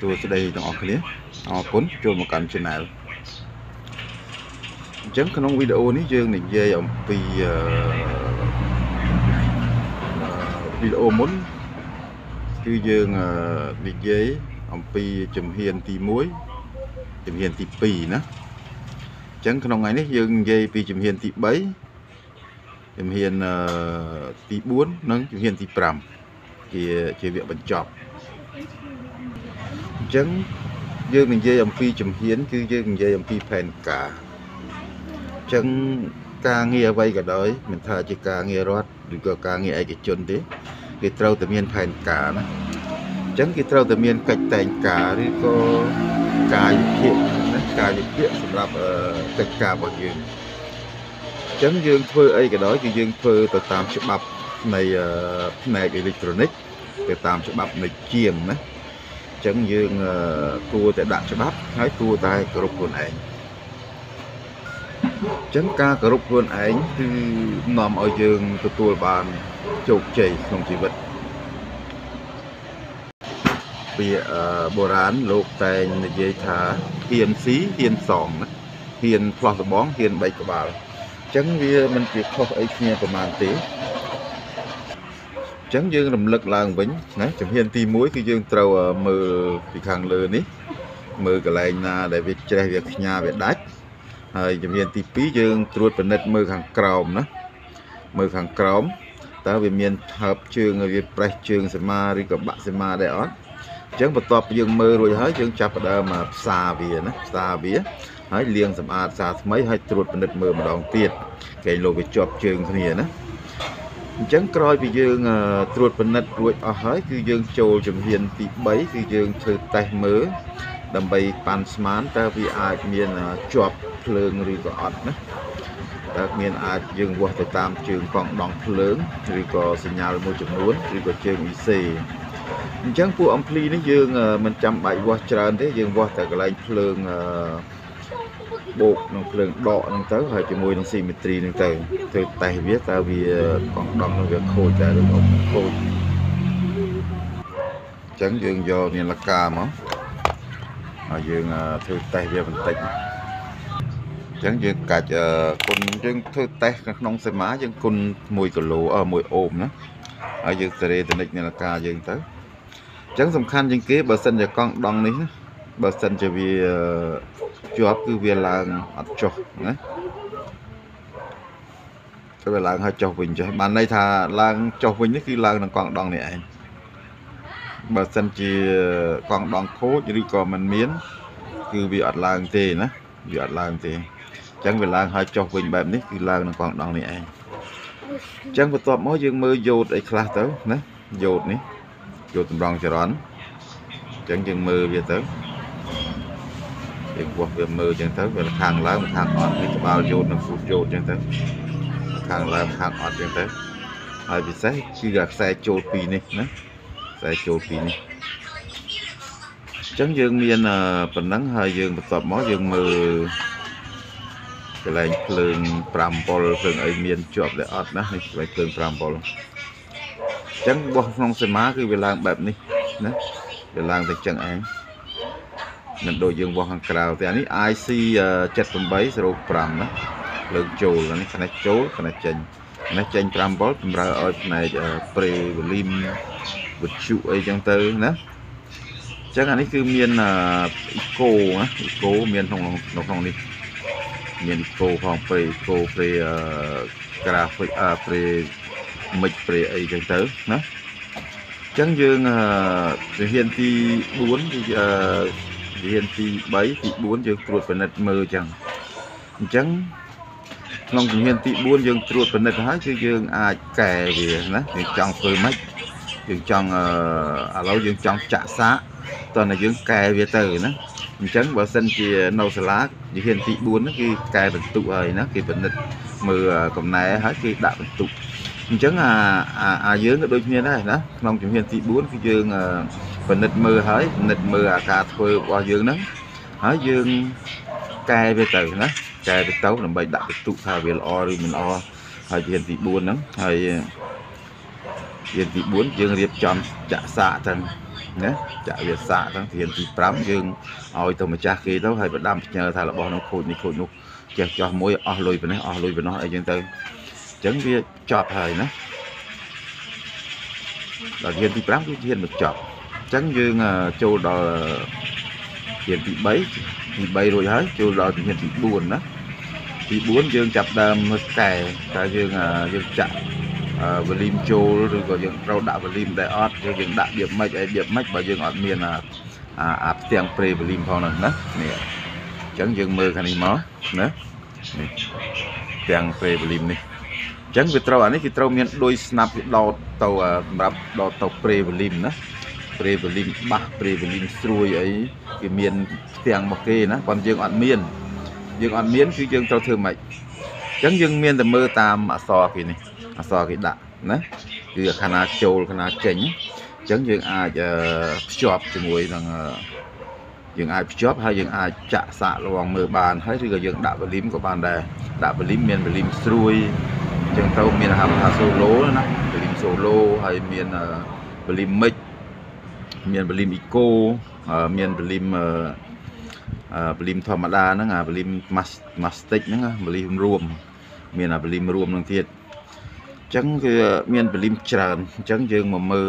សួស្តីទាំងអស់គ្នាអរគុណចូលមកកាន់ Channel អញ្ចឹងក្នុងវីដេអូនេះយើងនិយាយអំពីអឺវីដេអូមុនគឺយើងអឺនិយាយអំពីជំហានទី1ជំហានទី2ណាអញ្ចឹងក្នុងថ្ងៃនេះយើងនិយាយពីជំហានទី3ជំហានអឺទី4និងជំហានទី5ជាជាវគ្គបញ្ចប់ អញ្ចឹងយើងនិយាយអំពីជំហាន គឺយើងនិយាយអំពីផែនការអញ្ចឹងការងារអ្វីក៏ដោយមិនថាជាការងាររដ្ឋឬក៏ការងារឯកជនទេគេត្រូវតែមានផែនការណាអញ្ចឹងគេត្រូវតែមានកិច្ចតែងការឬក៏កាយវិភាគណាកាយវិភាគសម្រាប់អឺកិច្ចការរបស់យើងអញ្ចឹងយើងធ្វើអីក៏ដោយគឺយើងធ្វើទៅតាមច្បាប់នៃអឺផ្នែកអេឡិចត្រូនិកទៅតាមច្បាប់នៃជាងណាអញ្ចឹងយើងអឺគួរតែដាក់ច្បាប់ហើយគួរតែគោរពខ្លួនឯងអញ្ចឹងការគោរពខ្លួនឯងគឺនាំឲ្យយើងទទួលបានជោគជ័យក្នុងជីវិតពាក្យអឺបុរាណលោកតែងនិយាយថាហ៊ានស៊ីហ៊ានសងណាហ៊ានផ្លោះសបងហ៊ានបែកក្បាលអញ្ចឹងវាមិនជាខុសអីគ្នាប្រហែលទេអញ្ចឹងយើងរំលឹកឡើងវិញណាជំហានទី1គឺយើងត្រូវអឺមើលពីខាងលើនេះ មើលកន្លែងណាដែលវាជ្រេះវាខ្ញាវាដាច់ហើយជំហានទី2យើងត្រួតពិនិត្យមើលខាងក្រោមណាមើលខាងក្រោមតើវាមានថើបជើងហើយវាប្រេះជើងសមាឬក៏បាក់សមាដែរអត់អញ្ចឹងបន្ទាប់ពីយើងមើលរួចហើយយើងចាប់ផ្ដើមមកផ្សារវាណាផ្សារវាហើយលាងសម្អាតសាថ្មីហើយត្រួតពិនិត្យមើលម្ដងទៀតគេលោកវាជាប់ជើងគ្នាណា អញ្ចឹងក្រោយពីយើងអឺត្រួតពិនិត្យរួចអស់ហើយគឺយើងចូលជំហានទី3គឺយើងធ្វើតេស្តមើលដើម្បីប៉ាន់ស្មានតើវាអាចមានអឺជាប់ភ្លើងឬក៏អត់ណាតើមានអាចយើងវាស់ទៅតាមជើងកង់ដង់ភ្លើងឬក៏សញ្ញាមួយចំនួនឬក៏ជើង IC អញ្ចឹងពួកអំភ្លីនេះយើងអឺមិនចាំបាច់វាស់ច្រើនទេយើងវាស់តែកន្លែងភ្លើងអឺ បូកនឹងភ្លើងដកហ្នឹងទៅហើយជាមួយនឹងស៊ីមេទ្រីហ្នឹងទៅធ្វើតេស្តវាតើវាកង់ដង់នឹងវាខូចដែរឬក៏មិនខូចអញ្ចឹងយើងយកនាឡិកាមកហើយយើងអឺធ្វើតេស្តវាបន្តិចអញ្ចឹងយើងកាច់អឺគុណយើងធ្វើតេស្តក្នុងសេមាយើងគុណ1គីឡូអឺ1អូមណាហើយយើងសេរីតនិចនាឡិកាយើងទៅអញ្ចឹងសំខាន់ជាងគេបើសិនជាកង់ដង់នេះណាបើសិនជាវា ជាប់គឺវាឡើងអត់ចុះណាគឺវាឡើងហើយចុះវិញចុះបានន័យថាឡើងចុះវិញនេះគឺឡើងនឹងកង់ដង់នេះឯងបើសិនជាកង់ដង់ខូចឬក៏មិនមាន គឺវាអត់ឡើងទេណាវាអត់ឡើងទេអញ្ចឹងវាឡើងហើយចុះវិញបែបនេះគឺឡើងនឹងកង់ដង់នេះឯងអញ្ចឹងបន្ទាប់មកយើងមើលយ៉ូតអីខ្លះទៅណាយ៉ូតនេះយ៉ូតតម្រង់ចរន្តអញ្ចឹងយើងមើលវាទៅយើង វាស់វាមើលអញ្ចឹងទៅវាខាងឡើងខាងអត់នេះក្បាលយោតនិងហ្វូតយោតអញ្ចឹងទៅខាងឡើងខាងអត់អញ្ចឹងទៅហើយពិសេសគឺអាខ្សែចូលពីរនេះណាខ្សែចូលពីរនេះអញ្ចឹងយើងមានប៉ុណ្ណឹងហើយយើងបន្ទាប់មកយើងមើលកន្លែងភ្លើង5ប៉ុលភ្លើងអីមានជាប់ដែរអត់ណានេះកន្លែងភ្លើង5ប៉ុលអញ្ចឹងបោះក្នុងសេមាគឺវាឡើងបែបនេះណាវាឡើងទៅចឹងឯង មិនដូចយើងវាស់ខាងក្រៅទេអានេះ IC 7805ណាលើកចូលអានេះផ្នែកចូលផ្នែកចេញផ្នែកចេញ5វ៉ុលតម្រូវឲ្យផ្នែកប្រេវ៉ូលីមវិទ្យុអីចឹងទៅណាអញ្ចឹងអានេះគឺមានអ៊ីកូណាអ៊ីកូមានក្នុងក្នុងក្នុងនេះមានអ៊ីកូផងប្រេអ៊ីកូប្រេក្រាហ្វិកអប្រេមិចប្រេអីចឹងទៅណាអញ្ចឹងយើងវិហានទី4គឺ អឺវិហានទី3ទី4យើងត្រួតពិនិត្យមើលចឹងអញ្ចឹងក្នុងជំហានទី4យើងត្រួតពិនិត្យហើយគឺយើងអាចកែវាណាយើងចង់ធ្វើម៉េចយើងចង់អឺឥឡូវយើងចង់ចាក់សាកតោះតែយើងកែវាទៅណាអញ្ចឹងបើសិនជានៅសាលាវិហានទី4ហ្នឹងគឺកែបន្ទុកហើយណាគេពិនិត្យមើលកំណែហើយគឺដាក់បន្ទុកអញ្ចឹងអាអាយើងក៏ដូចគ្នាដែរណាក្នុងជំហានទី4គឺយើង ពិនិត្យមើលហើយពិនិត្យមើលអាការធ្វើរបស់យើងហ្នឹងហើយយើងកែវាទៅណាកែវាទៅដើម្បីដាក់បន្ទុកថាវាល្អឬមិនល្អហើយជំហានទី4ហ្នឹងហើយជំហានទី4យើងរៀបចំចាក់សាកទៅណាចាក់វាសាកទាំងធានទី5យើងឲ្យទៅម្ចាស់គេទៅហើយបដាំផ្ញើថារបស់នោះខូចនេះខូចនោះចេះចោះមួយអស់លុយប៉ុណ្ណេះអស់លុយប៉ុណ្ណោះអីចឹងទៅអញ្ចឹងវាចប់ហើយណាដល់ធានទី5គឺធានបញ្ចប់អញ្ចឹងយើងចូលដល់ធានទី3ទី3រួចហើយចូលដល់ធានទី4ណាទី4យើងចាប់ដើមមើលកែតើយើងយើងចាក់វ៉ូលីមចូលឬក៏យើងត្រូវដាក់វ៉ូលីមដែរអត់យើងយើងដាក់វាម៉េចអីវាម៉េចបើយើងអត់មានអាអាផ្ទាំងប្រេវ៉ូលីមផងហ្នឹងណានេះអញ្ចឹងយើងមើលខាងនេះមកណានេះផ្ទាំងប្រេវ៉ូលីមនេះអញ្ចឹងវាត្រូវអានេះគឺត្រូវមានដូចស្នាប់វាដោតទៅសម្រាប់ដោតទៅប្រេវ៉ូលីមណា ប្រេវ៉ូលីមបាសប្រេវ៉ូលីមស្រួយអីគេមានផ្ទាំងមកគេណាប៉ុន្តែយើងអត់មានយើងអត់មានគឺយើងត្រូវធ្វើម៉េចអញ្ចឹងយើងមានតែមើលតាមអក្សរគេនេះអក្សរគេដាក់ណាគឺខណៈចូលខណៈចេញអញ្ចឹងយើងអាចភ្ជាប់ជាមួយនឹងយើងអាចភ្ជាប់ហើយយើងអាចចាក់សាកលងមើលបានហើយឬក៏យើងដាក់វ៉ូលីមក៏បានដែរដាក់វ៉ូលីមមានវ៉ូលីមស្រួយអញ្ចឹងទៅមានហៅថាសូឡូណាវ៉ូលីមសូឡូហើយមានវ៉ូលីមមិច មានវ៉ូលីមអ៊ីកូមានវ៉ូលីមវ៉ូលីមធម្មតាហ្នឹងអាវ៉ូលីមម៉ាស្តិកហ្នឹងវ៉ូលីមរួមមានអាវ៉ូលីមរួមនឹងទៀតចឹងគឺមានពលិមច្រើនអញ្ចឹងយើងមកមើល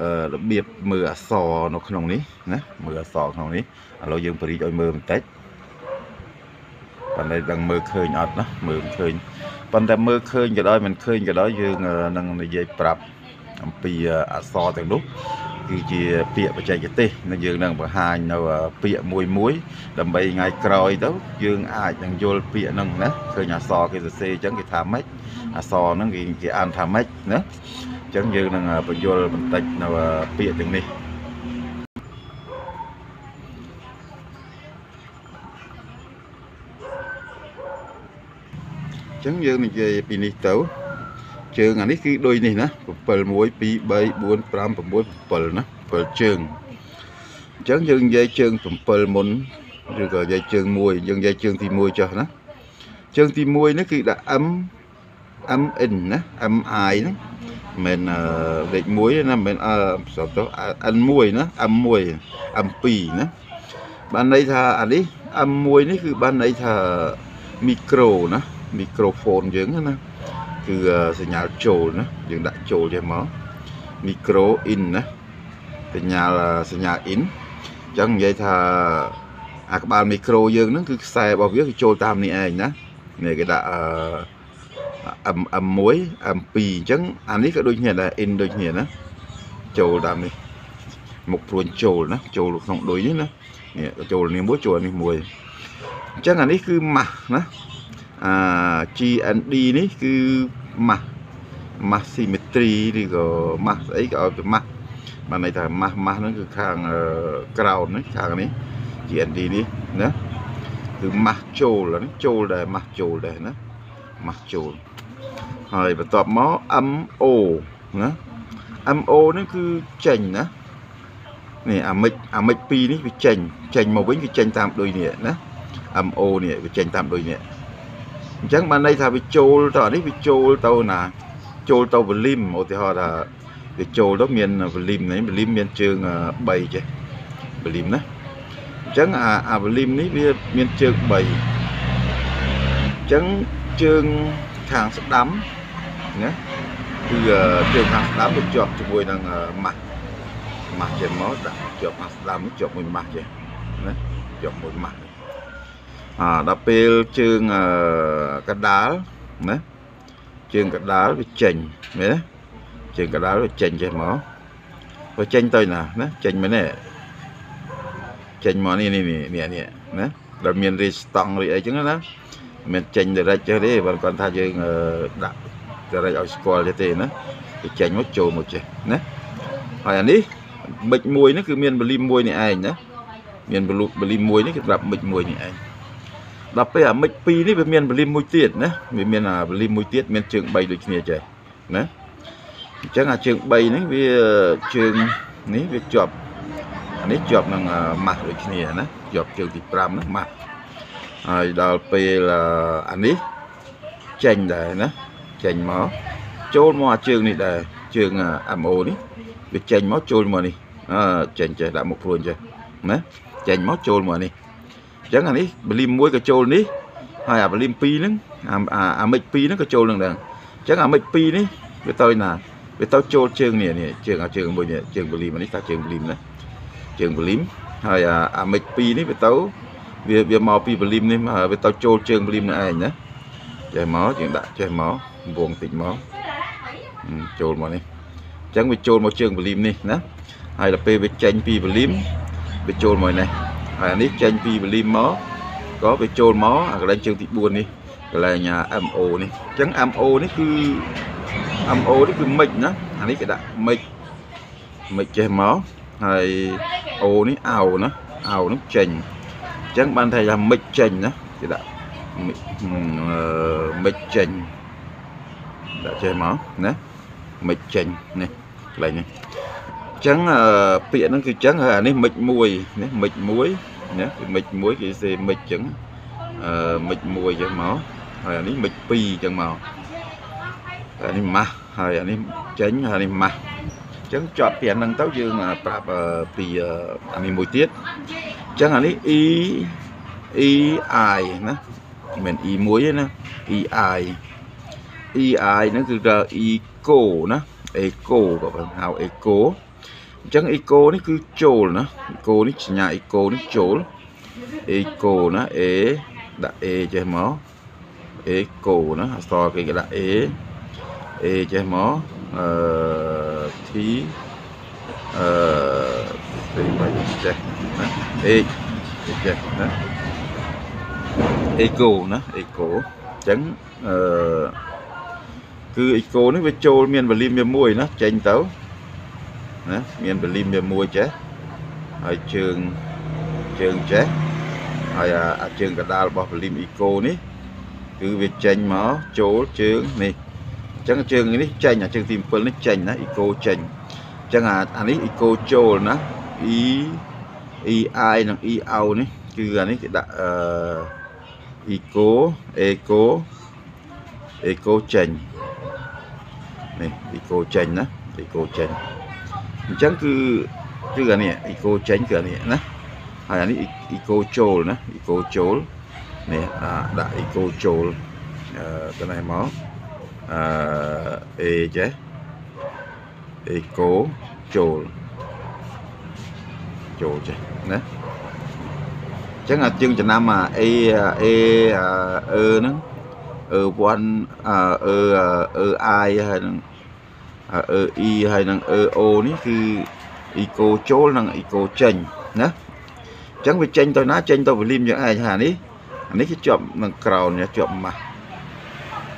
អឺរបៀបមើលអក្សរនៅក្នុងនេះណាមើលអក្សរក្នុងនេះឥឡូវយើងបរិយឲ្យមើលបន្តិចប៉ុន្តែដឹងមើលឃើញអត់ណាមើលមិនឃើញប៉ុន្តែមើលឃើញក៏ដោយមិនឃើញក៏ដោយយើងនឹងនិយាយប្រាប់ អំពីអក្សរទាំងនោះគឺជាពាក្យបច្ចេកទេសដែលយើងនឹងបង្ហាញនៅពាក្យមួយមួយដើម្បីថ្ងៃក្រោយទៅយើងអាចនឹងយល់ពាក្យហ្នឹងណាឃើញអក្សរគេសរសេរអញ្ចឹងគេថាម៉េចអក្សរហ្នឹងគេគេអានថាម៉េចណាអញ្ចឹងយើងនឹងបញ្យល់បន្តិចនៅពាក្យទាំងនេះអញ្ចឹងយើងនិយាយពីនេះទៅ ជើងអានេះគឺដូចនេះណា7 1 2 3 4 5 6 7ណា7ជើងអញ្ចឹងយើងនិយាយជើង7មុនឬក៏និយាយជើង1យើងនិយាយជើងទី1ចុះណាជើងទី1នេះគឺដាក់ M MN ណា MI ហ្នឹងមិនលេខ1ណាមិនអឺសតទៅ N1 ណា M1 M2 ណាបានន័យថាអានេះ M1 នេះគឺបានន័យថាមីក្រូណាមីក្រូហ្វូនយើងណា គឺសញ្ញាចូលណាយើងដាក់ចូលចេះមកមីក្រូ in ណាសញ្ញាសញ្ញា in អញ្ចឹងនិយាយថាអាក្បាលមីក្រូយើងហ្នឹងគឺខ្សែរបស់វាគឺចូលតាមនេះឯងណានេះគេដាក់ M M1 M2 អញ្ចឹងអានេះក៏ដូចគ្នាដែរ in ដូចគ្នាណាចូលតាមនេះមុខព្រួញចូលណាចូលក្នុងដូចនេះណានេះចូលនេះមួយចូលនេះមួយអញ្ចឹងអានេះគឺម៉ាស់ណា អា GND នេះគឺ mass mass symmetry ឬក៏ mass ស្អីក៏ឲ្យទៅ mass បានន័យថា mass mass ហ្នឹងគឺខាង ground នេះខាងនេះ GND នេះណាគឺ mass ចូលនេះចូលដែរ mass ចូលដែរណា mass ចូលហើយបន្ទាប់មក MO ណា MO នេះគឺចេញណានេះអាមិចអាមិច2នេះវាចេញចេញមកវិញវាចេញតាមដូចនេះណា MO នេះវាចេញតាមដូចនេះ អញ្ចឹងបានន័យថាវាចូលទៅអានេះវាចូលទៅណា ចូលទៅវលីមឧទាហរណ៍ថាវាចូលទៅមានវលីមនេះវលីមមានជើង3ចេះវលីមណាអញ្ចឹងអាអាវលីមនេះវាមានជើង3អញ្ចឹងជើងខាងស្ដាំណាគឺជើងខាងស្ដាំវាជាប់ជាមួយនឹងម៉ាស់ម៉ាស់ចេញមកដាក់ជាប់ខាងស្ដាំជាប់មួយម៉ាស់ចេះណាជាប់មួយម៉ាស់ អាដល់ពេលជើងកដាលណាជើងកដាលវាចេញមែនទេជើងកដាលវាចេញចេះមកវាចេញទៅណាណាចេញមែនទេចេញមកនេះនេះនេះនេះណាដែលមានរីស្តង់រីអីចឹងណាមិនចេញ direct ចេះទេបើគាត់ថាយើងដាក់ direct ឲ្យស្គាល់ចេះទេណាវាចេញមកចូលមកចេះណាហើយអានេះប៊ិចមួយនេះគឺមានបលីមួយនេះឯងណាមានបលីមួយនេះគឺប្រាប់ប៊ិចមួយនេះឯង ដល់ពេលអាមិច2នេះវាមានវលីមមួយទៀតណាវាមានអាវលីមមួយទៀតមានជើង3ដូចគ្នាចេះណាអញ្ចឹងអាជើង3នេះវាជើងនេះវាជាប់អានេះជាប់នឹងម៉ាស់ដូចគ្នាណាជាប់ជើងទី5ណាម៉ាស់ហើយដល់ពេលអានេះចេញដែរណាចេញមកចូលមកអាជើងនេះដែរជើង MO នេះវាចេញមកចូលមកនេះអឺចេញចេះដាក់មុខព្រួញចេះណាចេញមកចូលមកនេះ អញ្ចឹងអានេះបលីមមួយក៏ចូលនេះហើយអាបលីម2ហ្នឹងអាអាអាមិច2ហ្នឹងក៏ចូលនឹងដែរអញ្ចឹងអាមិច2នេះវាទៅណាវាទៅចូលជើងនេះនេះជើងអាជើងមួយនេះជើងបលីមនេះតាជើងបលីមណាជើងបលីមហើយអាអាមិច2នេះវាទៅវាវាមកពីបលីមនេះហើយវាទៅចូលជើងបលីមនេះឯងណាចេះមកជាងដាក់ចេះមកវងតិចមកហឹមចូលមកនេះអញ្ចឹងវាចូលមកជើងបលីមនេះណាហើយដល់ពេលវាចេញពីបលីមវាចូលមកនេះ ហើយអានេះចេញពីបលីមមកក៏វាចូលមកអាកន្លែងជើងទី4នេះកន្លែង MO នេះអញ្ចឹង MO នេះគឺ MO នេះគឺមិចណាអានេះគេដាក់មិចមិចចេះមកហើយ O នេះអោណាអោនឹងចេញអញ្ចឹងបានថាថាមិចចេញណាគេដាក់មិចអឺមិចចេញដាក់ចេះមកណាមិចចេញនេះកន្លែងនេះអញ្ចឹងពាក្យហ្នឹងគឺអញ្ចឹងហើយអានេះមិចមួយនេះមិចមួយណាគឺមិចមួយគេសេមិចអញ្ចឹងអឺមិចមួយអញ្ចឹងមកហើយអានេះមិច2អញ្ចឹងមកអានេះម៉ាស់ហើយអានេះចេញហើយអានេះម៉ាស់អញ្ចឹងចប់ពីអាហ្នឹងទៅយើងប្រាប់ពីអានេះមួយទៀតអញ្ចឹងអានេះ E E I ណាមិនមែន E មួយទេណា E I E I ហ្នឹងគឺថា eco ណា eco ក៏ហៅ eco អញ្ចឹង eco នេះគឺចូលណា eco នេះសញ្ញា eco នេះចូល eco ណា a ដាក់ a ចេះមក eco ណាអក្សរគេគេដាក់ a a ចេះមកអឺ t អឺពេលមកចេះណា a ចេះណា eco ណា eco អញ្ចឹងអឺគឺ eco នេះវាចូលមានវ៉ូលីមវាមួយណាចេញទៅ ណាមានវ៉ូលីមវាមួយចេះហើយជើងជើងចេះហើយអាជើងកដាលរបស់វ៉ូលីម eco នេះគឺវាចេញមកចូលជើងនេះអញ្ចឹងជើងនេះចេញអាជើងទី7នេះចេញណា eco ចេញអញ្ចឹងអាអានេះ eco ចូលណា e e i និង e out នេះគឺអានេះគេដាក់អឺ eco eco eco ចេញនេះ eco ចេញណា eco ចេញ អញ្ចឹងគឺគឺអានេះ eco ចេញគឺអានេះណាហើយអានេះ eco ចូលណា eco ចូលនេះដាក់ eco ចូលអឺទៅនេះមកអឺ a ចេះ eco ចូលចូលចេះណាអញ្ចឹងអាជាងចំណាំអា A A អឺហ្នឹងអឺ1អឺអឺ I ហើយនឹង អឺ E ហើយនឹងអឺ O នេះគឺ eco ចូលនិង eco ចេញណាអញ្ចឹងវាចេញទៅណាចេញទៅវ៉ូលីមយ៉ាងឯងហានេះអានេះគឺជាប់នឹងក្រោនជាប់ម៉ាស់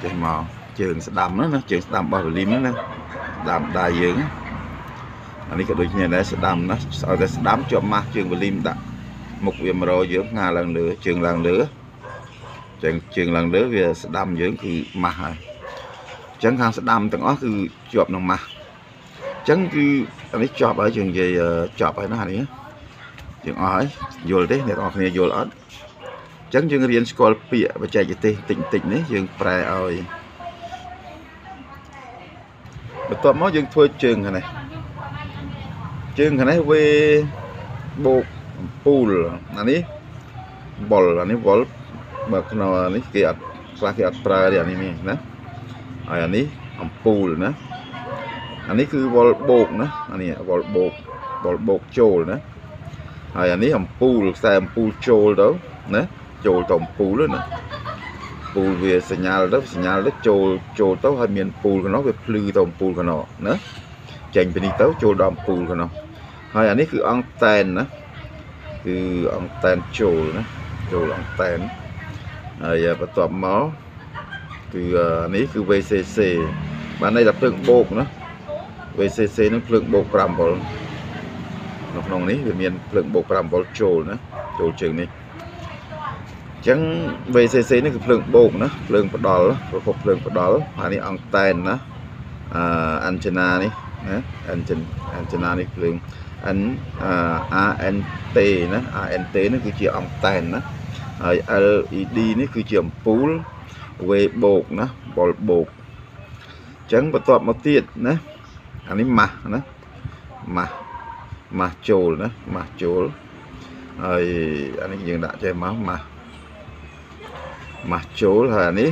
ចេះមកជើងស្ដាំណាជើងស្ដាំរបស់វ៉ូលីមណាស្ដាំដៃយើងអានេះក៏ដូចគ្នាដែរស្ដាំណាឲ្យតែស្ដាំជាប់ម៉ាស់ជើងវ៉ូលីមដាក់មុខវាមករយើងងាឡើងលើជើងឡើងលើចឹងជើងឡើងលើវាស្ដាំយើងគឺម៉ាស់ហើយ អញ្ចឹងខាងស្ដាំទាំងអស់គឺជាប់នឹងម៉ាស់អញ្ចឹងគឺអានេះជាប់ហើយយើងនិយាយជាប់ហើយណានេះយើងអស់ហើយយល់ទេអ្នកនរគ្នាយល់អត់អញ្ចឹងយើងរៀនស្គាល់ពាក្យបច្ចេកទេសតិចតិចនេះយើងប្រែឲ្យបន្ទាប់មកយើងធ្វើជើងខាងនេះជើងខាងនេះវេបូកពូលអានេះវល់អានេះវល់បើក្នុងអានេះគេអត់ខ្លះគេអត់ប្រើទេអានេះនេះណា ហើយអានេះអំពូលណាអានេះគឺវល់បោកណាអានេះវល់បោកវល់បោកចូលណាហើយអានេះអំពូលខ្សែអំពូលចូលទៅណាចូលទៅអំពូលណាពូលវាសញ្ញាទៅសញ្ញាទៅចូលចូលទៅហើយមានពូលកណោះវាភ្លឺទៅអំពូលកណោះណាចេញពីនេះទៅចូលដល់អំពូលកណោះហើយអានេះគឺអង់តែនណាគឺអង់តែនចូលណាចូលអង់តែនហើយបន្ទាប់មក គឺនេះគឺ VCC បានន័យថាភ្លើងបូកណា VCC នឹងភ្លើងបូក5វ៉ុលនៅក្នុងនេះវាមានភ្លើងបូក5វ៉ុលចូលណាចូលជើងនេះអញ្ចឹង VCC នេះគឺភ្លើងបូកណាភ្លើងផ្ដាល់ប្រភពភ្លើងផ្ដាល់ហើយនេះអង់តែនណាអឺអានចេណានេះណាអានចេនអានចេណានេះភ្លើង N ANT ណា ANT នេះគឺជាអង់តែនណាហើយ LED នេះគឺជាអំពូល W បូកណាបលបូកអញ្ចឹងបន្ទាប់មកទៀតណាអានេះម៉ាស់ណាម៉ាស់ម៉ាស់ចូលណាម៉ាស់ចូលហើយអានេះយើងដាក់ចេះមកម៉ាស់ម៉ាស់ចូលហើយអានេះ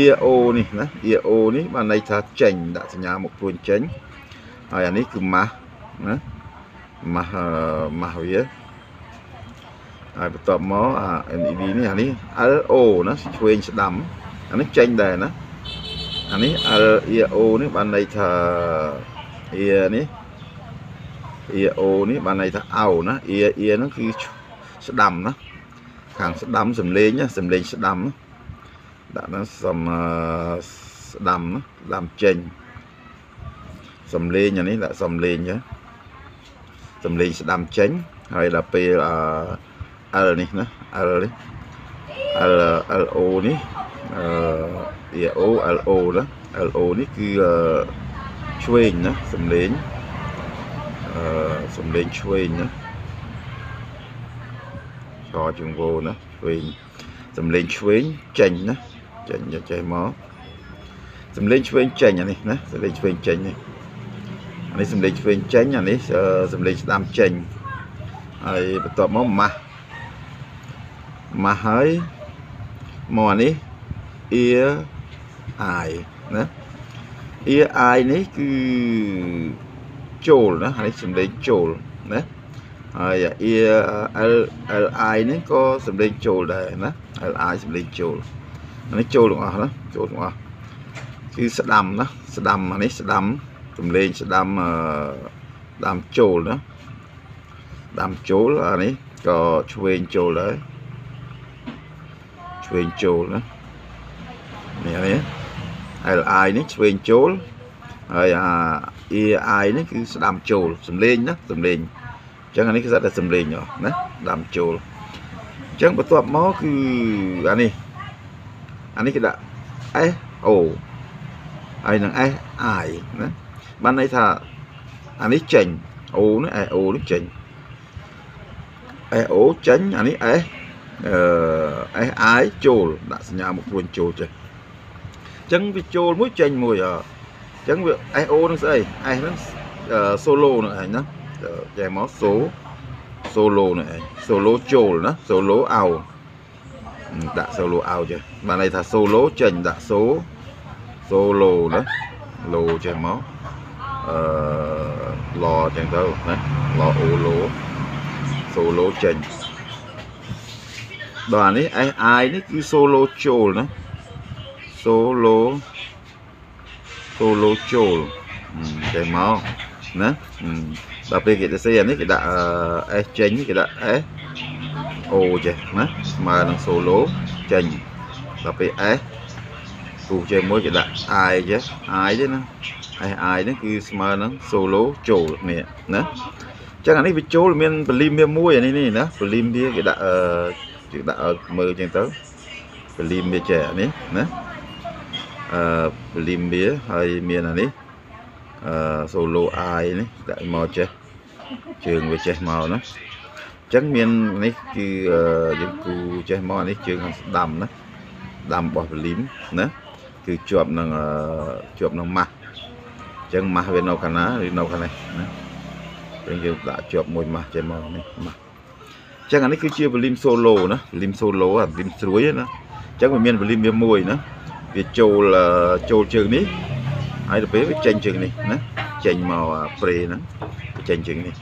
EO នេះណា EO នេះបានន័យថាចេញដាក់សញ្ញាមកព្រួញចេញហើយអានេះគឺម៉ាស់ណាម៉ាស់ម៉ាស់វា ហើយបន្ទាប់មកអា LED នេះអានេះ LO ណាឆ្វេងស្ដាំអានេះចេញដែរណាអានេះ LEO នេះបានន័យថា E នេះ EO នេះបានន័យថាអោណា E E ហ្នឹងគឺស្ដាំណាខាងស្ដាំសំលេងណាសំលេងស្ដាំណាដាក់ហ្នឹងសំស្ដាំណាស្ដាំចេញសំលេងអានេះដាក់សំលេងណាសំលេងស្ដាំចេញហើយដល់ពេលអឺ L នេះណា L នេះ L LO នេះអឺ EO LO ណា LO នេះគឺឆ្វេងណាសំលេងអឺសំលេងឆ្វេងណាឆជង្វោណាឆ្វេងសំលេងឆ្វេងចេញណាចេញយកចេះមកសំលេងឆ្វេងចេញអានេះណាសំលេងឆ្វេងចេញនេះអានេះសំលេងឆ្វេងចេញអានេះសំលេងស្ដាំចេញហើយបន្ទាប់មកម៉ាស់ ម៉ាស់ហើយមកអានេះ ear eye ណា ear eye នេះគឺចូលណាអានេះសំលេងចូលណាហើយ ear l l i នេះក៏សំលេងចូលដែរណា l i សំលេងចូលអានេះចូលទាំងអស់ណាចូលទាំងអស់គឺស្ដាំណាស្ដាំអានេះស្ដាំសំលេងស្ដាំអឺស្ដាំចូលណាស្ដាំចូលអានេះក៏ឆ្វេងចូលដែរ ឆ្វេងចូលណានេះនេះ LI នេះឆ្វេងចូលហើយអា EI នេះគឺស្ដាំចូលសំលេងណាសំលេងអញ្ចឹងអានេះគឺស្ដាប់តែសំលេងហ៎ណាស្ដាំចូលអញ្ចឹងបន្ទាប់មកគឺអានេះអានេះគេដាក់ S O ហើយនឹង S I ណាបានន័យថាអានេះចេញ O នេះ S O នេះចេញ S O ចេញអានេះ S អឺ S I ចូលដាក់សញ្ញាមកព្រួញចូលចេះអញ្ចឹងវាចូលមួយចេញមួយអញ្ចឹងវា SO នឹងស្អី S ហ្នឹង solo នឹងឯងណាចែកមក so solo នឹងឯង solo ចូលណា solo out ដាក់ solo out ចេះបានន័យថា solo ចេញដាក់ so solo ណា low ចេះមកអឺឡចឹងទៅណាឡអូឡូ solo ចេញ ដល់អានេះ SI នេះគឺ solo ចូលណា solo solo ចូលចេះមកណាដល់ពេលគេទៅសេអានេះគេដាក់ S ចេញគេដាក់ S O ចេះណាស្មើនឹង solo ចេញដល់ពេល S គូចេះមួយគេដាក់ I ចេះ I ទេណា SI ហ្នឹងគឺស្មើនឹង solo ចូលនេះណាចឹងអានេះវាចូលមានបលីមវាមួយអានេះនេះណាបលីមវាគេដាក់អឺ គេដាក់ឲ្យមើលចឹងទៅបលីមវាចេះអានេះណាអឺបលីមវាហើយមានអានេះអឺ solo i នេះដាក់មកចេះជើងវាចេះមកណាអញ្ចឹងមាននេះគឺយើងគូចេះមកនេះជើងខាងស្ដាំណាស្ដាំរបស់បលីមណាគឺជាប់នឹងជាប់នឹងម៉ាស់អញ្ចឹងម៉ាស់វានៅខាងណាឬនៅខាងនេះណាពេលយើងដាក់ជាប់មួយម៉ាស់ចេះមកនេះម៉ាស់អញ្ចឹងអានេះគឺជាវ៉ូលីម solo ណាវ៉ូលីម solo អាវ៉ូលីមស្រួយណាអញ្ចឹងវាមានវ៉ូលីមវាមួយណាវាចូលចូលជើងនេះហើយទៅពេលវាចេញជើងនេះណាចេញមកប្រេហ្នឹងចេញជើងនេះ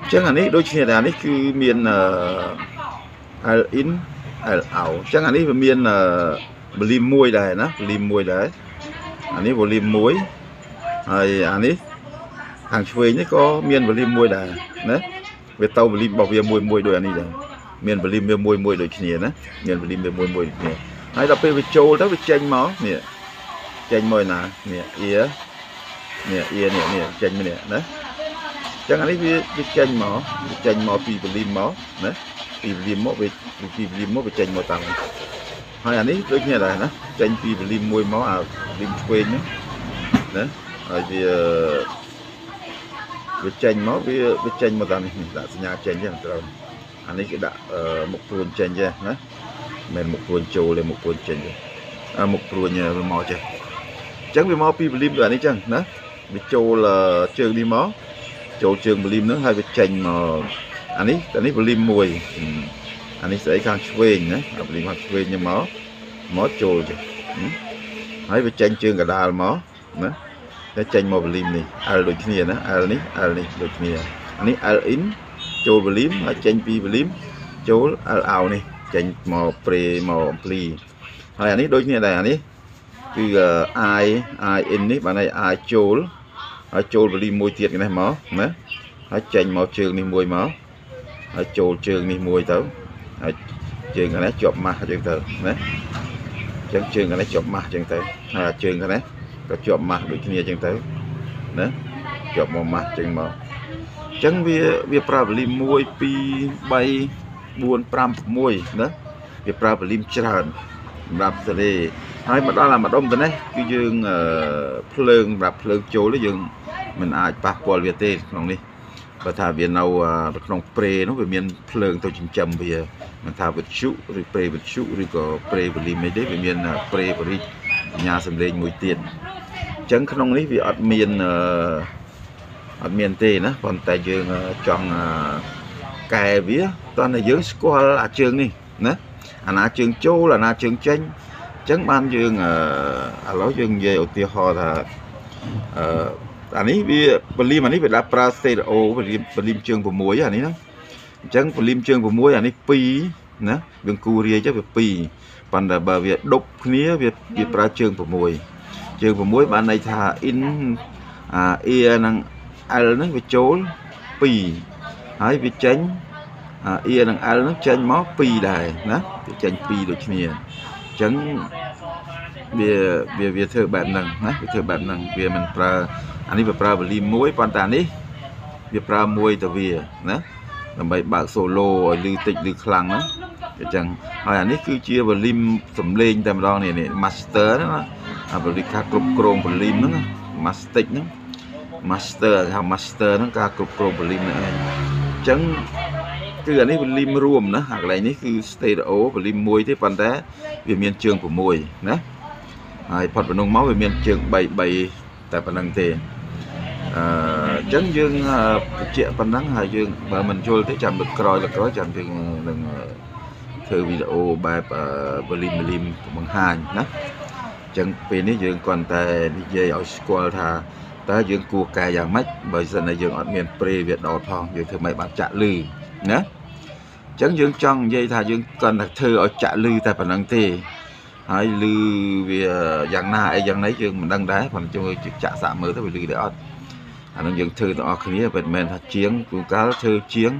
អញ្ចឹងអានេះដូចគ្នាដែរនេះគឺមាន L in L out អញ្ចឹងអានេះវាមាន volume មួយដែរណា volume មួយដែរអានេះ volume មួយហើយអានេះខាងឆ្វេងនេះក៏មាន volume មួយដែរណា វាទៅ volume របស់វាមួយមួយដូចអានេះដែរមាន volume វាមួយមួយដូចគ្នាណាមាន volume វាមួយមួយដូចគ្នាហើយដល់ពេលវាចូលទៅវាចេញមកនេះចេញមកណានេះអៀនេះអៀនេះនេះចេញមកនេះណាចឹងអានេះវាវាចេញមកវាចេញមកពីវលីមមកណាពីវលីមមកវាពីវលីមមកវាចេញមកតាមហើយអានេះដូចគ្នាដែរណាចេញពីវលីមមួយមកអាវលីមឆ្វេងហ្នឹងណាហើយវា វាចេញមកវាវាចេញមកតាមនេះដាក់សញ្ញាចេញចឹងត្រូវអានេះគេដាក់មុខព្រួញចេញចេះណាមិនមុខព្រួញចូលទេមុខព្រួញចេញទេមុខព្រួញវាមកចេះអញ្ចឹងវាមកពីវលីមដូចអានេះចឹងណាវាចូលជើងនេះមកចូលជើងបលីមហ្នឹងហើយវាចេញមកអានេះអានេះបលីមមួយអានេះស្អីខាងឆ្វេងណាបលីមខាងឆ្វេងនេះមកមកចូលចេះហើយវាចេញជើងកដាលមកណា តែចេញមកបលីមនេះ L ដូចគ្នាណា L នេះ L នេះដូចគ្នាអានេះ L in ចូលបលីមហើយចេញពីបលីមចូល L out នេះចេញមកប្រេមកអំភ្លីហើយអានេះដូចគ្នាដែរអានេះគឺ I I in នេះបានន័យ I ចូលហើយចូលបលីមួយទៀតនេះមកណាហើយចេញមកជើងនេះមួយមកហើយចូលជើងនេះមួយទៅហើយជើងនេះជាប់ម៉ាស់អញ្ចឹងទៅណាអញ្ចឹងជើងនេះជាប់ម៉ាស់អញ្ចឹងទៅហើយជើងនេះ ក៏ជាប់ម៉ាស់ដូចគ្នាអញ្ចឹងទៅណាជាប់មកម៉ាស់អញ្ចឹងមកអញ្ចឹងវាវាប្រើបលី1 2 3 4 5 6ណាវាប្រើបលីមច្រើនសម្រាប់សេរីហើយមកដល់អាម្ដុំទៅនេះគឺយើងភ្លើងសម្រាប់ភ្លើងចូលយើងមិនអាចប៉ះពាល់វាទេក្នុងនេះបើថាវានៅក្នុងព្រេនោះវាមានភ្លើងទៅចិញ្ចឹមវាមិនថាវិទ្យុឬព្រេវិទ្យុឬក៏ព្រេវលីមិនទេវាមានព្រេបរិជ្ជប ញ្ញាសម្លេងមួយទៀតអញ្ចឹងក្នុងនេះវាអត់មានអត់មានទេណាប៉ុន្តែយើងចង់កែវាតោះតែយើងស្គាល់អាជើងនេះណាអាណាជើងចូលអាណាជើងចេញអញ្ចឹងបានយើងឥឡូវយើងនិយាយឧទាហរណ៍ថាអឺអានេះវាបលីមអានេះវាដាក់ប្រើ stereo បលីមបលីមជើង6អានេះណាអញ្ចឹងបលីមជើង6អានេះ2ណាវាគូរាយទៅវា2 ប៉ុន្តែបើវាដប់គ្នាវាវាប្រើជើង6ជើង6បានន័យថា in អា ear និង l ហ្នឹងវាចូល2ហើយវាចេញអា ear និង l ហ្នឹងចេញមក2ដែរណាវាចេញ2ដូចគ្នាអញ្ចឹងវាវាវាធ្វើបែបហ្នឹងណាវាធ្វើបែបហ្នឹងវាមិនប្រើអានេះវាប្រើវលីមួយប៉ុន្តែនេះវាប្រើមួយទៅវាណា ដើម្បីបើកសូឡូឲ្យលឺតិចលឺខ្លាំងណាអញ្ចឹងហើយអានេះគឺជាវលីមសំឡេងតែម្ដងនេះ master ណាអាវលីខាគ្រប់គ្រងវលីមហ្នឹង master ហ្នឹង master ហៅ master ហ្នឹងការគ្រប់គ្រងវលីមហ្នឹងឯងអញ្ចឹងគឺអានេះវលីមរួមណាអាកន្លែងនេះគឺ stereo វលីមមួយទេប៉ុន្តែវាមានជើង6ណាហើយផុតបំណងមកវាមានជើង3 3តែប៉ុណ្្នឹងទេអឺ អញ្ចឹងយើងបញ្ជាក់ប៉ុណ្ណឹងហើយយើងបើមិនយល់ទេចាំលើកក្រោយលើកក្រោយចាំយើងនឹងធ្វើវីដេអូបែបវលីមវលីមបង្ហាញណាអញ្ចឹងពេលនេះយើងគ្រាន់តែនិយាយឲ្យស្គាល់ថាតើយើងគួរកែយ៉ាងម៉េចបើសិនតែយើងអត់មានប្រេវាដោតផងយើងធ្វើម៉េចបានចាក់លឺណាអញ្ចឹងយើងចង់និយាយថាយើងគ្រាន់តែធ្វើឲ្យចាក់លឺតែប៉ុណ្្នឹងទេហើយឮវាយ៉ាងណាអីយ៉ាងណីយើងមិនដឹងដែរព្រោះជួយចាក់សាក់មើលទៅវាឮដែរអត់ អានឹងយើងធ្វើទាំងអស់គ្នាមិនមែនថាជាងគូកាលធ្វើជាង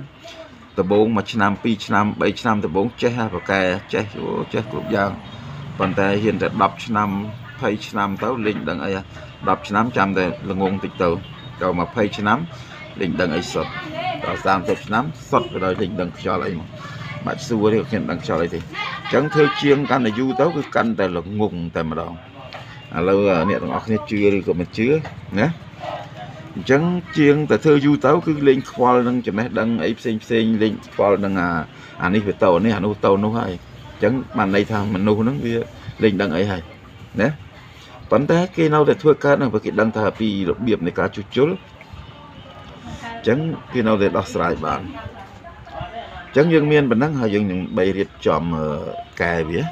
ដបងមួយឆ្នាំពីរឆ្នាំ3ឆ្នាំដបងចេះប្រកែចេះចេះគ្រប់យ៉ាងប៉ុន្តែហ៊ានតែ10ឆ្នាំ20ឆ្នាំទៅលេងដឹងអី10ឆ្នាំចាំតែល្ងងតិចទៅដល់20ឆ្នាំលេងដឹងអីសុទ្ធដល់30ឆ្នាំសុទ្ធក៏ដល់លេងដឹងខ្យល់អីមកបាច់សួរទេខ្ញុំដឹងខ្យល់អីទេអញ្ចឹងធ្វើជាងកាន់តែយូរទៅគឺកាន់តែល្ងងតែម្ដងឥឡូវអ្នកទាំងអស់គ្នាជឿឬក៏មិនជឿណា អញ្ចឹងជាងតែធ្វើយូរទៅគឺលេងខ្វល់នឹងចំណេះដឹងអីផ្សេងផ្សេងលេងខ្វល់នឹងអាអានេះវាតោនេះអានោះតោនោះហើយអញ្ចឹងបានន័យថាមនុស្សហ្នឹងវាលេងដឹងអីហើយណាប៉ុន្តែគេនៅតែធ្វើកើតហ្នឹងព្រោះគេដឹងថាពីរបៀបនៃការជួសជុលអញ្ចឹងគេនៅតែដោះស្រាយបានអញ្ចឹងយើងមានប៉ុណ្ណឹងហើយយើងនឹងបីរៀបចំកែវាឥ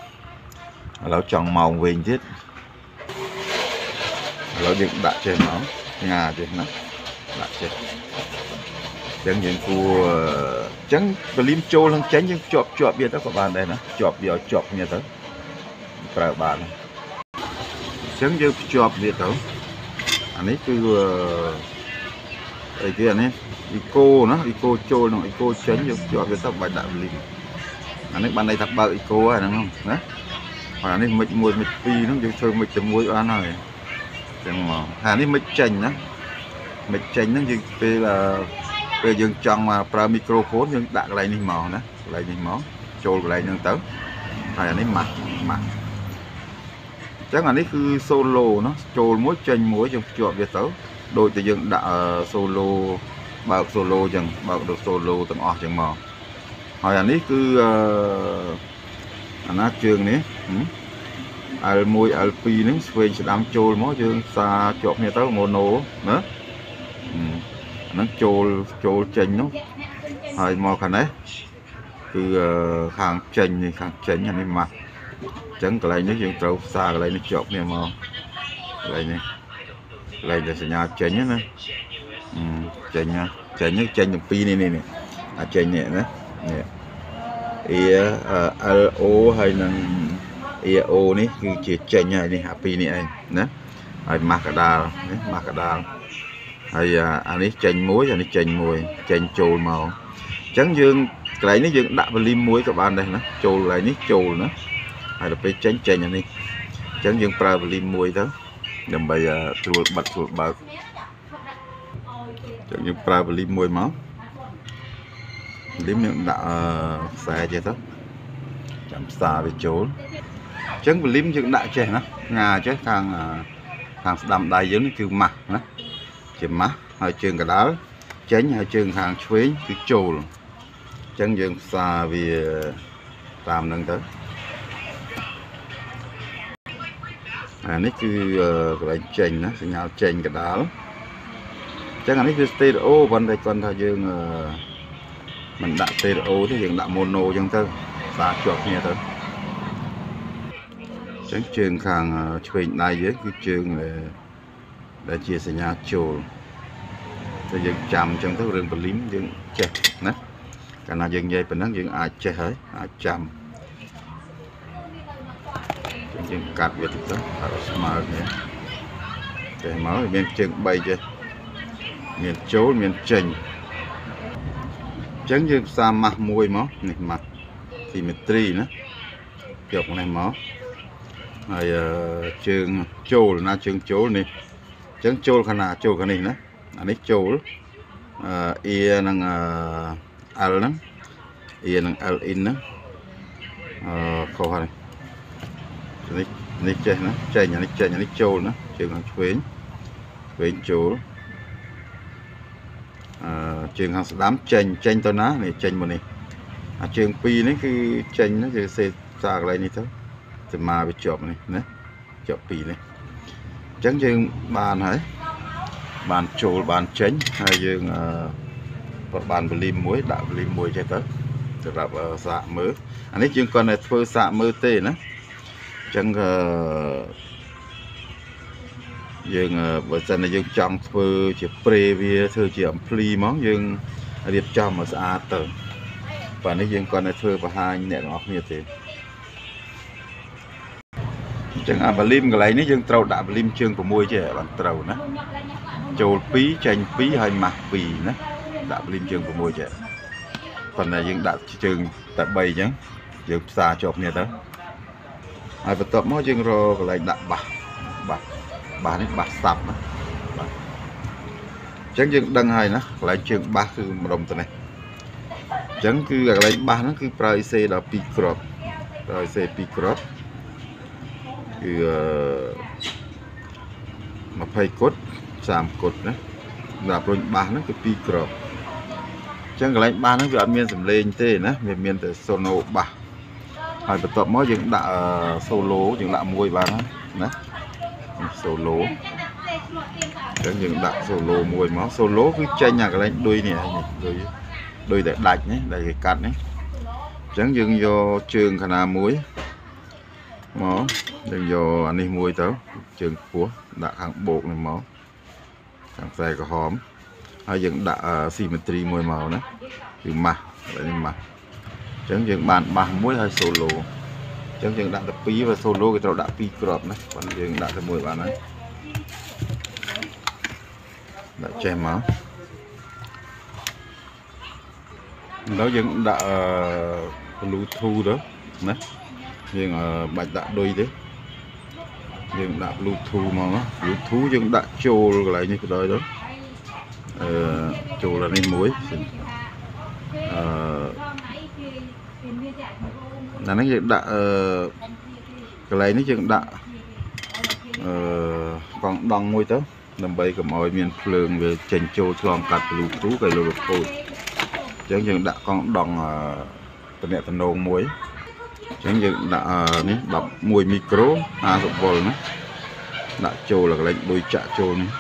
ឡូវចង់ម៉ោងវិញទៀតឥឡូវយើងដាក់ចេះម៉ោ ងងាចេះណាដាក់ចេះអញ្ចឹងយើងគួរអញ្ចឹងពលីមចូលនឹងចេញយើងភ្ជាប់ជាប់វាទៅក៏បានដែរណាជាប់វាឲ្យជាប់គ្នាទៅប្រើបានអញ្ចឹងយើងភ្ជាប់វាទៅអានេះគឺអីគេអានេះអ៊ីកូណាអ៊ីកូចូលនឹងអ៊ីកូចេញយើងភ្ជាប់វាទៅបាច់ដាក់លីងអានេះបានន័យថាបើកអ៊ីកូហ្នឹងណាហើយអានេះមិច1មិច2ហ្នឹងយើងធ្វើមិចតែមួយបានហើយ ចឹងមកហើយនេះមិចចេញណាមិចចេញហ្នឹងយើងពេលពេលយើងចង់មកប្រើមីក្រូហ្វូនយើងដាក់កន្លែងនេះមកណាកន្លែងនេះមកចូលកន្លែងហ្នឹងទៅហើយអានេះម៉ាស់ម៉ាស់ចឹងអានេះគឺ solo ណាចូលមួយចេញមួយយើងភ្ជាប់វាទៅដូចតែយើងដាក់ solo បើក solo ចឹងបើកដូច solo ទាំងអស់ចឹងមកហើយអានេះគឺអាណាជើងនេះ L1 L2 ហ្នឹងស្វែងស្ដាំចូលមកយើងសារជាប់គ្នាទៅ mono ណាហ្នឹងចូលចូលចេញនោះហើយមកខាងនេះគឺខាងចេញនេះខាងចេញអានេះម៉ាស់អញ្ចឹងកន្លែងនេះយើងត្រូវផ្សារកន្លែងនេះជាប់គ្នាមកកន្លែងនេះកន្លែងដែលសញ្ញាចេញណាចេញណាចេញចេញទាំងពីរនេះនេះអាចេញនេះណានេះ ear LO ហើយនឹង EO នេះគឺជាចេញហើយនេះអាពីរនេះឯងណាហើយម៉ាស់កដាលនេះម៉ាស់កដាលហើយអានេះចេញមួយអានេះចេញមួយចេញចូលមកអញ្ចឹងយើងកន្លែងនេះយើងដាក់វ៉ូលីមមួយក៏បានដែរណាចូលកន្លែងនេះចូលណាហើយដល់ពេលចេញចេញអានេះអញ្ចឹងយើងប្រើវ៉ូលីមមួយទៅដើម្បីត្រួតបិទត្រួតបើកអញ្ចឹងយើងប្រើវ៉ូលីមមួយមកលីមយើងដាក់ខ្សែចេះទៅចាំផ្សារវាចូល អញ្ចឹងវ៉ូលីមយើងដាក់ចេះណាងាចេះខាងខាងស្ដាំដៃយើងនេះគឺម៉ាស់ណាជាម៉ាស់ហើយជើងកដាលចេញហើយជើងខាងឆ្វេងគឺចូលអញ្ចឹងយើងផ្សារវាតាមនឹងទៅអានេះគឺកន្លែងចេញណាសញ្ញាចេញកដាលអញ្ចឹងអានេះគឺ stereo ប៉ុន្តែគាត់ថាយើងអឺមិនដាក់ stereo ទេយើងដាក់ mono អញ្ចឹងទៅសារជាប់គ្នាទៅអញ្ចឹងជើងខាងឆ្វេងដៃយើងគឺជើងដែលជាសញ្ញាចូលតែយើងចាំអញ្ចឹងទៅរឿងបលីមយើងចេះណាកាលណាយើងនិយាយប៉ុណ្ណឹងយើងអាចចេះហើយអាចចាំចឹងយើងកាត់វាទៅទៅកាត់ស្មើគ្នាចេះមកមានជើង3ចេះមានចូលមានចេញចឹងយើងផ្សារម៉ាស់មួយមកនេះម៉ាស់ស៊ីមេត្រីណាយកនេះមក ហើយជើងចូលណាជើងចូលនេះចឹងចូលខាងណាចូលខាងនេះណាអានេះចូលអឺ A និង L ហ្នឹង A និង L in ហ្នឹងអឺខុសហើយនេះនេះចេះណាចេញអានេះចេញអានេះចូលណាជើងខាងឆ្វេងឆ្វេងចូលអឺជើងខាងស្ដាំចេញចេញទៅណានេះចេញមកនេះអាជើងពីរនេះគឺចេញណាយើងសេសារកន្លែងនេះទៅ សមាវាជាប់នេះណាជាប់ពីរនេះអញ្ចឹងយើងបានហើយបានចូលបានចេញហើយយើងអឺបានវលីមមួយដាក់វលីមមួយចេះទៅសម្រាប់សាកមើលអានេះយើងគាត់តែធ្វើសាកមើលទេណាអញ្ចឹងអឺយើងបើសិនតែយើងចង់ធ្វើជាប្រេវាធ្វើជាអំភ្លីហ្មងយើងរៀបចំឲ្យស្អាតទៅបាទនេះយើងគាត់តែធ្វើបង្ហាញអ្នកទាំងអស់គ្នាទេ អញ្ចឹងអាបាលីមកន្លែងនេះយើងត្រូវដាក់បាលីមជើង6ចេះបានត្រូវណាចូល2ចេញ2ហើយម៉ាស់2ណាដាក់បាលីមជើង6ចេះប៉ុន្តែយើងដាក់ជើងតែ3អញ្ចឹងយើងផ្សារជាប់គ្នាទៅហើយបន្ទាប់មកយើងរកកន្លែងដាក់បាសបាសបាសនេះបាសសាប់ណាបាទអញ្ចឹងយើងដឹងហើយណាកន្លែងជើងបាសគឺម្ដុំទៅនេះអញ្ចឹងគឺកន្លែងបាសហ្នឹងគឺប្រើ IC ដល់2គ្រាប់ប្រើ IC 2គ្រាប់ គឺ20គុត30គុតណាសម្រាប់រុញបាសហ្នឹងគឺ2គ្រាប់អញ្ចឹងកន្លែងបាសហ្នឹងវាអត់មានសំឡេងទេណាវាមានតែ sono បាសហើយបន្ទាប់មកយើងដាក់ solo យើងដាក់មួយបានណា solo អញ្ចឹងយើងដាក់ solo មួយមក solo គឺចេញអាកន្លែងដុយនេះឯងដុយដុយតែដាច់នេះដែលគេកាត់នេះអញ្ចឹងយើងយកជើងខាងណាមួយ មកយើងយកអានេះមួយទៅជើងពោះដាក់ខាងបោកនេះមកខាងខ្សែក្រហមហើយយើងដាក់ស៊ីមេត្រីមួយមកណាគឺម៉ាស់នេះម៉ាស់អញ្ចឹងយើងបានបាសមួយហើយ solo អញ្ចឹងយើងដាក់តែ 2và solo គេត្រូវដាក់2គ្រាប់ណាប៉ុន្តែយើងដាក់តែមួយបានហើយដាក់ចេះមកឥឡូវយើងដាក់ Bluetooth ទៅណា យើងបាច់ដាក់ឌុយទេយើងដាក់ Bluetooth មក Bluetooth យើងដាក់ចូលកន្លែងនេះក៏ដោយទៅអឺចូលអានេះមួយអឺអានេះយើងដាក់អឺកន្លែងនេះយើងដាក់អឺកង់ដង់មួយទៅដើម្បីកុំឲ្យមានភ្លើងវាចេញចូលឆ្លងកាត់ Bluetooth ក៏លោកខូចអញ្ចឹងយើងដាក់កង់ដង់តំណែងមួយអញ្ចឹងយើងដាក់អឺនេះ11មីក្រូ50វ៉ុលណាដាក់ចូលកន្លែងដូចចាក់ចូលនេះ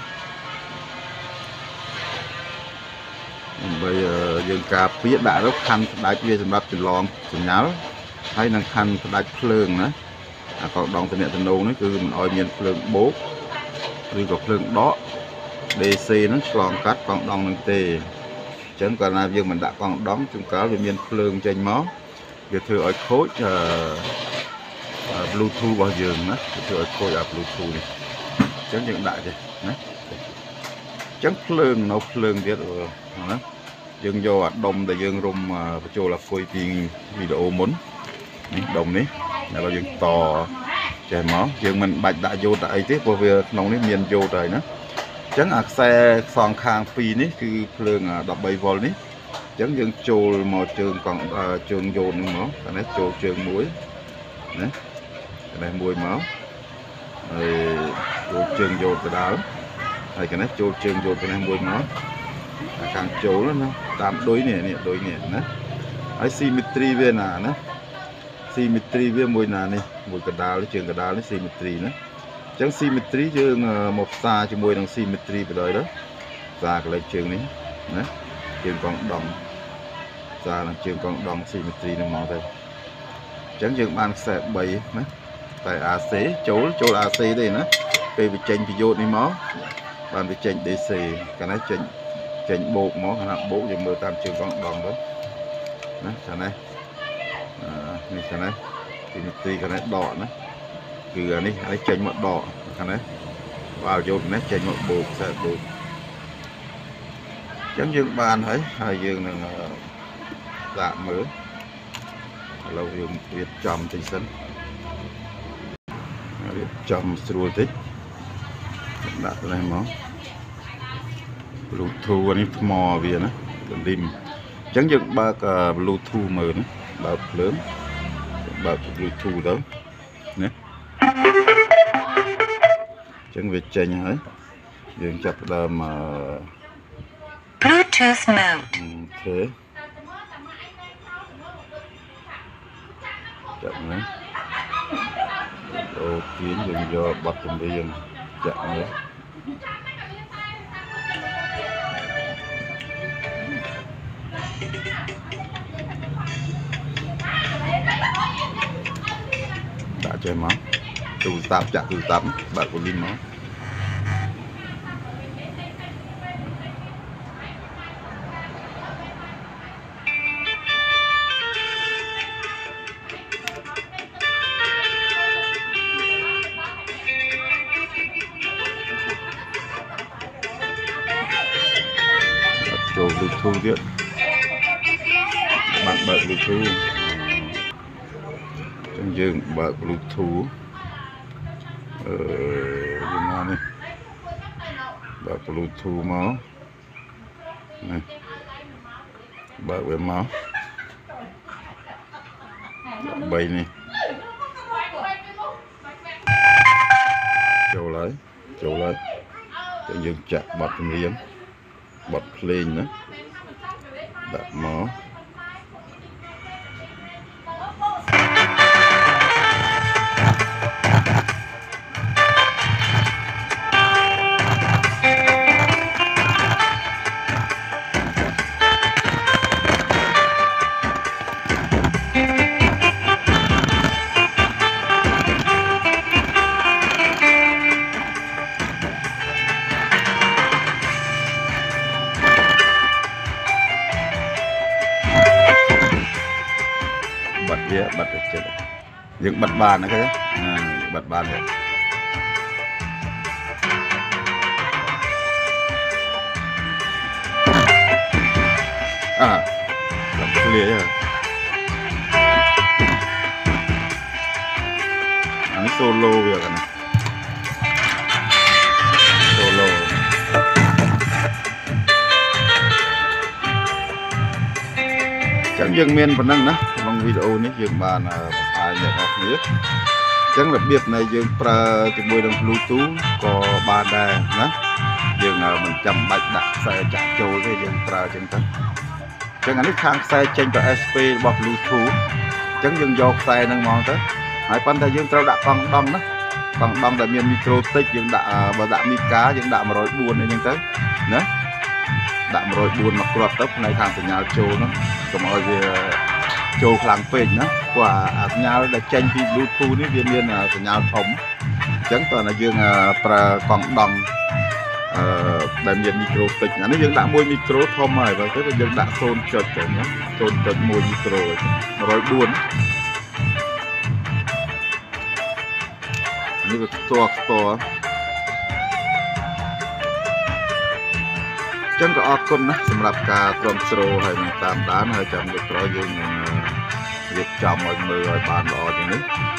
ដើម្បីអឺយើងការពារដាក់ទៅខាន់ផ្ដាច់វាសម្រាប់ចម្លងសញ្ញាល់ហើយនឹងខាន់ផ្ដាច់ភ្លើងណាអាកងដងតំណតំណងនេះគឺមិនអោយមានភ្លើងបោកឬក៏ភ្លើងដក DC ហ្នឹងឆ្លងកាត់កងដងនឹងទេអញ្ចឹងកាលណាយើងមិនដាក់កងដងជួនកាលវាមានភ្លើងចេញមក វាធ្វើឲ្យខូចអឺ Bluetooth របស់យើងណាវាធ្វើឲ្យខូចអា Bluetooth នេះអញ្ចឹងយើងដាក់ទេណាអញ្ចឹងភ្លើងនៅភ្លើងទៀតណាយើងយកអាដុំដែលយើងរុំបញ្ចូលអាគុយពីវីដេអូមុននេះដុំនេះហើយយើងតចេះមកយើងមិនបាច់ដាក់យោតដាក់អីទេព្រោះវាក្នុងនេះមានយោតហើយណាអញ្ចឹងអាខ្សែសងខាង2នេះគឺភ្លើង13វ៉ុលនេះអញ្ចឹងយើងចូលមកជើងកង់ជើងយោតនេះមកអានេះចូលជើងមួយណាអានេះមួយមកហើយចូលជើងយោតទៅដល់ហើយកនេះចូលជើងយោតទៅនេះមួយមកខាងចូលណាតាមដូចនេះនេះដូចនេះណាហើយ symmetry វាណាណា symmetry វាមួយណានេះមួយកដាលជើងកដាលនេះ symmetry ណាអញ្ចឹង symmetry យើងមកផ្សារជាមួយនឹង symmetry បណ្ដោយទៅផ្សារកន្លែងជើងនេះណាជើងកងដងផ្សារនឹងជើងកងដង symmetry នឹងមកទៅអញ្ចឹងយើងបានខ្សែ3ណាតែ AC ចូលចូល AC ទេណាពេលវាចេញពីយោតនេះមកបានវាចេញ DC កាលណាចេញចេញបោកមកខណៈបោកយើងមើលតាមជើងកងដងទៅណាចានេះនេះខាងនេះពីមទីខាងនេះដកណាគឺអានេះអានេះចេញមកដកខាងនេះបើយកនេះចេញមកបូកខ្សែបូកអញ្ចឹងយើងបានហើយហើយយើងនឹង ដាក់មើលឥឡូវយើងរៀបចំតិចសិនរៀបចំស្រួលតិចដាក់ទៅនេះមក Bluetooth នេះថ្មវាណាកលីមអញ្ចឹងយើងបើក Bluetooth មើលណាបើកភ្លើងបើក Bluetooth ទៅណាអញ្ចឹងវាចេញហើយយើងចាប់ផ្ដើម Bluetooth mode. អូខេ ចាប់ណាអូខេយើងយកប័ណ្ណចម្រៀងចាក់មើលដាក់ចេះមកទូរស័ព្ទចាក់ទូរស័ព្ទបើកវ៉ូលីមមកដាក់ Bluetooth មកនេះបើកវាមក3នេះចូលហើយចូលហើយចឹងយើងចាក់បទចម្រៀងបទភ្លេងណាដាក់មក យើងបិទបានណាគេណាបិទបានទេអើដល់ឃ្លាហើយអានេះ solo វាកណា solo ចឹងយើងមានប៉ុណ្ណឹងណាក្នុងវីដេអូនេះយើងបានបង្ហា ញអ្នកនរគ្នាចឹងរបៀបនៃយើងប្រើជាមួយនឹង Bluetooth ក៏បានដែរណាយើងមិនចាំបាច់ដាក់ខ្សែចាក់ចូលទេយើងប្រើចឹងទៅចឹងអានេះខាងខ្សែចេញទៅ SP របស់ Bluetooth អញ្ចឹងយើងយកខ្សែហ្នឹងមកទៅហើយប៉ុន្តែយើងត្រូវដាក់កង់ដង់ណាកង់ដង់ដែលមានមីក្រូតិចយើងដាក់អឺបើដាក់មីកាយើងដាក់104អីហ្នឹងទៅណាដាក់104មកគ្រាប់ទៅផ្នែកខាងសញ្ញាចូលហ្នឹងកុំឲ្យវា ចូលខ្លាំងពេកណាព្រោះអាអាសញ្ញាដែលចេញពី Bluetooth នេះវាមានសញ្ញាធំអញ្ចឹងតើណាយើងប្រើកង់ដង់អឺដែលមានមីក្រូតិចអានេះយើងដាក់មួយមីក្រូធំហើយបើទៅយើងដាក់0ចុចទៅណា0.1មីក្រូ104នេះវាខ្ទាស់ខ្ទាស់ ចឹងក៏អរគុណណាស់សម្រាប់ការគ្រប់គ្រងហើយនឹងតាមដានហើយចាំលើកក្រោយយើងនឹងរៀបចំឲ្យមើលឲ្យបានល្អជាងនេះ